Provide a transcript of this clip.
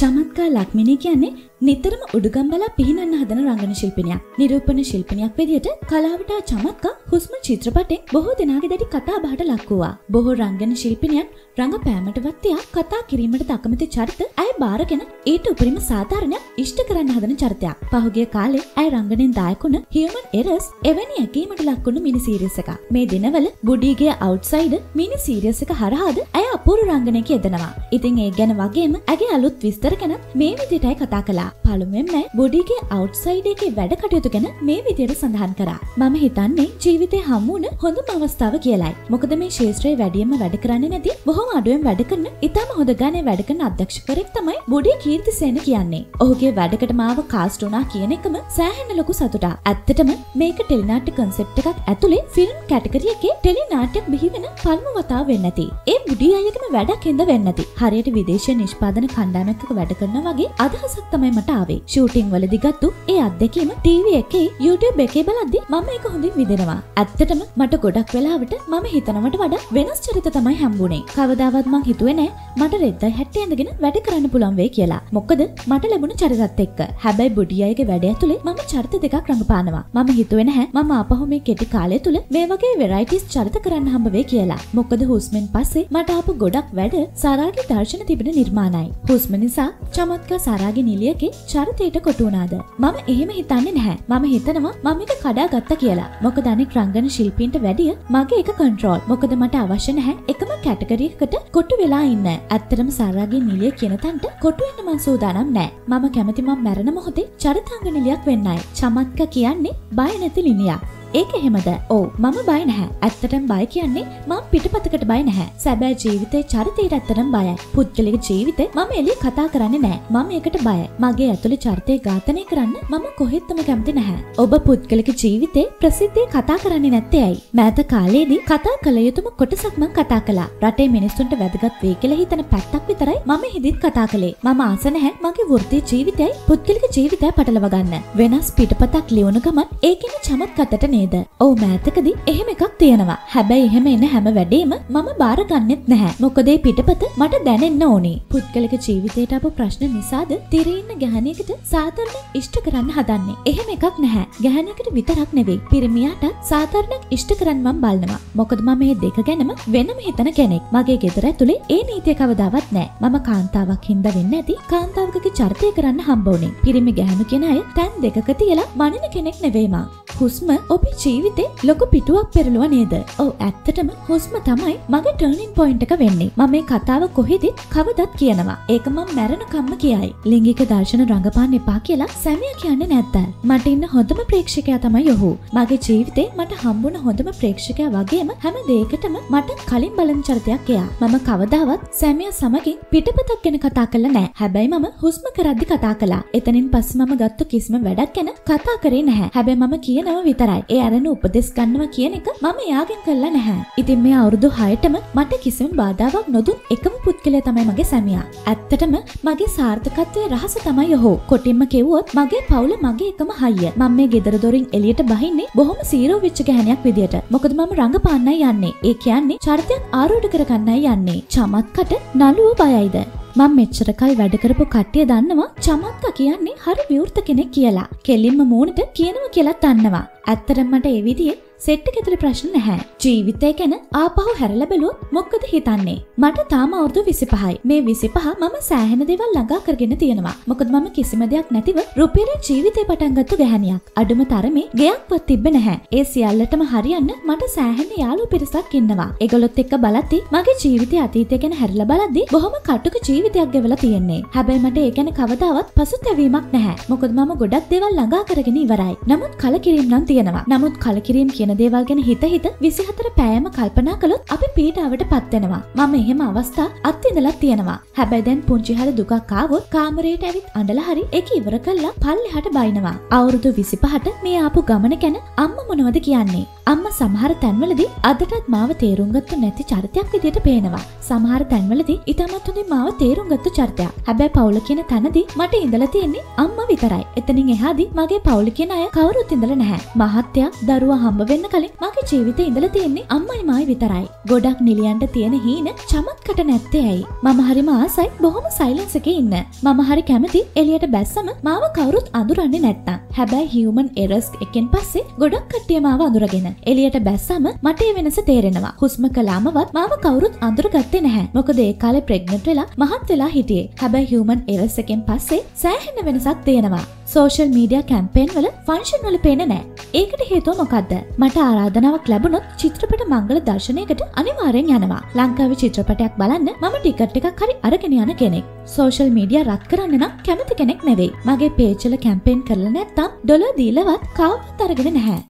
චමත්කා ලක්මිනී කියන්නේ නිතරම උඩුගම්බලා පිහිනන්න හදන රංගන ශිල්පිනියක්. නිරූපණ ශිල්පිනියක් විදියට කලාවටා චමත්කා හුස්ම චිත්‍රපටෙන් බොහෝ දෙනාගේ දැඩි කතා බහට ලක් වූවා. බොහෝ රංගන ශිල්පිනියන් රංගපෑමටවත් තියා කතා කිරීමට අකමැති චරිත ඇය බාරගෙන ඊට උපරිම සාධාරණයක් ඉෂ්ට කරන්න හදන චරිතයක්. පහුගිය කාලේ ඇය රංගනෙන් දායකුණ Human Errors එවැනි ඇගීමට ලක්වුණු මිනි සීරීස් එකක්. මේ දිනවල බුඩීගේ අවුට්සයිඩ් මිනි සීරීස් එක හරහාද ඇය අපූර්ව රංගනයක යෙදෙනවා. ඉතින් ඒ ගැන වගේම ඇගේ අලුත් විස්තර ගැන මේ විදිහටයි කතා කළා. පළමුවෙන්ම බොඩිගේ අවුට්සයිඩ් එකේ වැඩ කටයුතු ගැන මේ විදිහට සඳහන් කරා. මම හිතන්නේ ජීවිතේ හම්බුන හොඳම අවස්ථාව කියලයි. මොකද මේ ශාස්ත්‍රයේ වැඩියම වැඩ කරන්නේ නැති බොහොම අඩුවෙන් වැඩ කරන ඉතාම හොඳ ගානේ වැඩ කරන අධ්‍යක්ෂකරෙක් තමයි බොඩි කීර්තිසේන කියන්නේ. ඔහුගේ වැඩකට මාව කාස්ට් වුණා කියන එකම සෑහෙන ලොකු සතුටක්. ඇත්තටම මේක ටෙලිනාට්‍ය කන්සෙප්ට් එකක් ඇතුලේ ෆිල්ම් කැටගරි එකේ ටෙලිනාට්‍යයක් බිහි වෙන පළමු වතාව වෙන්න ඇති. ඒ බුඩි අයගේම වැඩක් හින්ද වෙන්න ඇති. හරියට විදේශ නිෂ්පාදන කණ්ඩායමක් වැඩ කරනවා වගේ අදහසක් තමයි මට ආවේ. ෂූටිං වලදී ගත්තු ඒ අත්දැකීම ටීවී එකේ YouTube එකේ බලද්දි මම ඒක හොඳින් විඳිනවා. ඇත්තටම මට ගොඩක් වෙලාවට මම හිතනවට වඩා වෙනස් චරිත තමයි හම්බුනේ. කවදාවත් මං හිතුවේ නෑ මට රෙද්දයි හැට්ටේ ඇඳගෙන වැඩ කරන්න පුළුවන් වෙයි කියලා. මොකද මට ලැබුණ චරිතත් එක්ක. හැබැයි බුඩි අයගේ වැඩ ඇතුලේ මම චරිත දෙකක් රඟපානවා. මම හිතුවේ නැහැ මම ආපහු මේ කෙටි කාලය තුල මේ වගේ වෙරයිටිස් චරිත කරන්න හම්බ වෙයි කියලා. මොකද හුස්මෙන් පස්සේ මට ආපු ගොඩක් වැඩ සාරාගේ දර්ශන තිබෙන නිර්මාණයි. හුස්ම නිසා චමත්කා සාරාගේ නිලියගේ චරිතයට කොටු වුණාද? මම එහෙම හිතන්නේ නැහැ. මම හිතනවා මම එක කඩා ගත්තා කියලා. මොකද අනෙක් රංගන ශිල්පීන්ට වැඩිය මගේ එක කන්ට්‍රෝල්. මොකද මට අවශ්‍ය නැහැ එකම කැටගරි එකකට කොටු වෙලා ඉන්න. ඇත්තටම සාරාගේ නිලිය කියන තැනට කොටු වෙන්න මං සූදානම් නැහැ. මම කැමති මම මැරෙන මොහොතේ චරිතාංග නිලියක් වෙන්නයි. චමත්කා කියන්නේ බය නැති ලිනියක්. ඒක එහෙමද ඕ මම බය නැහැ. ඇත්තටම බය කියන්නේ මම පිටපතකට බය නැහැ. සැබෑ ජීවිතේ චරිතයට ඇත්තටම බයයි. පුද්ගලික ජීවිතේ මම එළිය කතා කරන්නේ නැහැ. මම ඒකට බයයි. මගේ ඇතුළේ චරිතය ඝාතනය කරන්න මම කොහෙත්ම කැමති නැහැ. ඔබ පුද්ගලික ජීවිතේ ප්‍රසිද්ධිය කතා කරන්නේ නැත්තේ ඇයි? මෑත කාලේදී කතා කළ යුතුම කොටසක් මම කතා කළා. රටේ මිනිස්සුන්ට වැදගත් වෙයි කියලා හිතන පැත්තක් විතරයි මම හිදිත් කතා කළේ. මම ආස නැහැ මගේ වෘත්තීය ජීවිතයයි පුද්ගලික ජීවිතය පටලව ගන්න. වෙනස් පිටපතක් ලියුණු ගමන් ඒකෙන චමත්කතට නේද? ඔව් මෑතකදී එහෙම එකක් තියෙනවා. හැබැයි එහෙම එන හැම වැඩේම මම බාර ගන්නෙත් නැහැ. මොකද ඒ පිටපත මට දැනෙන්න ඕනේ. පුද්ගලික ජීවිතයට අප ප්‍රශ්න නිසාද තිරේ ඉන්න ගැහණියකට සාධාරණ ඉෂ්ට කරන්න හදන්නේ? එහෙම එකක් නැහැ. ගැහණියකට විතරක් නෙවෙයි. පිරිමියාට සාධාරණයක් ඉෂ්ට කරන්න මම බලනවා. මොකද මම මේ දෙක ගැනම වෙනම හිතන කෙනෙක්. මගේ ගෙදර ඇතුලේ ඒ නීතිය කවදාවත් නැහැ. මම කාන්තාවක් හින්දා වෙන්න ඇති කාන්තාවකගේ චරිතය කරන්න හම්බ වුණේ. පිරිමි ගැහණු කියන අය තැන් දෙකක තියලා මනින කෙනෙක් නෙවෙයි මා. හුස්ම ඔබේ ජීවිතේ ලොකු පිටුවක් පෙරළුව නේද? ඔව් ඇත්තටම හුස්ම තමයි මගේ ටර්නින් පොයින්ට් එක වෙන්නේ. මම මේ කතාව කොහෙදිත් කවදත් කියනවා. ඒක මම මැරෙනකම්ම කියයි. ලිංගික දර්ශන රඟපාන්න එපා කියලා සැමියා කියන්නේ නැද්ද? මට ඉන්න හොඳම ප්‍රේක්ෂකයා තමයි ඔහු. මගේ ජීවිතේ මට හම්බුණ හොඳම ප්‍රේක්ෂකයා වගේම හැම දෙයකටම මට කලින් බලන චරිතයක් එයා. මම කවදාවත් සැමියා සමගින් පිටපතක් ගැන කතා කළා නෑ. හැබැයි මම හුස්ම කරද්දි කතා කළා. එතනින් පස්සේ මම ගත්ත කිසිම වැඩක් ගැන කතා කරේ නැහැ. හැබැයි මම කියනවා විතරයි. ඒ අරන උපදෙස් ගන්නවා කියන එක මම එයාගෙන් කළා නැහැ. ඉතින් මේ අවුරුදු 6ටම මට කිසිම බාධාවක් නොදුන් එකම පුද්ගලයා තමයි මගේ සැමියා. ඇත්තටම මගේ සාර්ථකත්වයේ රහස තමයි ඔහු. කොටින්ම කිව්වොත් මගේ පවුල මගේ එකම හයිය. මම මේ ගෙදර දොරින් එළියට බහින්නේ බොහොම සීරෝ වෙච්ච ගැහණියක් විදියට. මොකද මම රඟපාන්නයි යන්නේ. ඒ කියන්නේ චරිතයක් ආරූඪ කරගන්නයි යන්නේ. චමත්කට නළුව බයයිද? මම මෙච්චර කල් වැඩ කරපු කට්ටිය දන්නවා චමත්ක කියන්නේ හරි විවෘත කෙනෙක් කියලා. කෙලින්ම මූණට කියනවා කියලා දන්නවා. ඇත්තටම මට ඒ විදිහේ සෙට් එක ඇතුලේ ප්‍රශ්න නැහැ. ජීවිතය ගැන ආපහු හැරලා බැලුවොත් මොකද හිතන්නේ? මට තාම අවුරුදු 25යි. මේ 25 මම සෑහෙන දේවල් ළඟා කරගෙන තියෙනවා. මොකද මම කිසිම දෙයක් නැතිව රුපියලෙන් ජීවිතේ පටන් ගත්ත ගැහණියක්. අඩුම තරමේ ගෙයක්වත් තිබ්බ නැහැ. ඒ සියල්ලටම හරියන්න මට සෑහෙන යාළු පිරිසක් ඉන්නවා. ඒගොල්ලොත් එක්ක බලද්දි මගේ ජීවිතයේ අතීතය ගැන හැරිලා බලද්දි බොහොම කටුක ජීවිතයක් ගෙවලා තියෙන්නේ. හැබැයි මට ඒ ගැන කවදාවත් පසුතැවීමක් නැහැ. මොකද මම ගොඩක් දේවල් ළඟා කරගෙන ඉවරයි. නමුත් කලකිරීම නම් තියෙනවා. නමුත් කලකිරීම කියන දේවල් ගැන හිත හිත 24 පෑයම කල්පනා කළොත් අපි පීඩාවට පත් වෙනවා. මම එහෙම අවස්ථා අත්විඳලා තියෙනවා. හැබැයි දැන් පුංචි හරි දුකක් ආවොත් කාමරයට ඇවිත් අඬලා හරි ඒක ඉවර කළා පල්ලෙහාට බයිනවා. අවුරුදු 25ට මේ ආපු ගමන ගැන අම්මා මොනවද කියන්නේ? අම්මා සමහර තැන්වලදී අදටත් මාව තේරුම් ගත්තු නැති චරිතයක් විදියට පේනවා. සමහර තැන්වලදී ඉතාමත් හොඳින් මාව තේරුම් ගත්තු චරිතයක්. හැබැයි පවුල කියන තැනදී මට ඉඳලා තියෙන්නේ අම්මා විතරයි. එතනින් එහාදී මගේ පවුල කියන අය කවුරුත් ඉඳලා නැහැ. මහත්තයා දරුවා හම්බ වෙන්න කලින් මගේ ජීවිතේ ඉඳලා තියෙන්නේ අම්මයි මායි විතරයි. ගොඩක් නිලියන්ට තියෙන හීන චමත්කට නැත්තේ ඇයි? මම හරිම ආසයි බොහොම සයිලන්ස් එකේ ඉන්න. මම හරි කැමති එළියට බැස්සම මාව කවුරුත් අඳුරන්නේ නැත්තම්. හැබැයි හියුමන් එරර්ස් එකෙන් පස්සේ ගොඩක් කට්ටිය මාව අඳුරගෙන එළියට බැස්සම මට ඒ වෙනස තේරෙනවා. හුස්ම කලාමවත් මාව කවුරුත් අඳුරගත්තේ නැහැ. මොකද ඒ කාලේ ප්‍රෙග්නන්ට් වෙලා මහත් වෙලා හිටියේ. හැබැයි හියුමන් එරර්ස් එකෙන් පස්සේ සෑහෙන වෙනසක් තියෙනවා. සෝෂල් මීඩිය කැම්පේන් වල ෆංශන් වල පේන නෑ ඒකට හේතුව මොකක්ද මට ආරාධනාවක් ලැබුණොත් චිත්‍රපට මංගල දර්ශනයකට අනිවාරයෙන් යනවා ලංකාව චිත්‍රපටයක් බලන්න මම ටිකට් එකක් හරි අරගෙන යන කෙනෙක් සෝෂල් මීඩිය රත් කරන්න නම් කැමති කෙනෙක් නෙවෙයි මගේ පේජල කැම්පේන් කරලා නැත්තම් ඩොලර් දීලවත් කවවත් අරගෙන නැහැ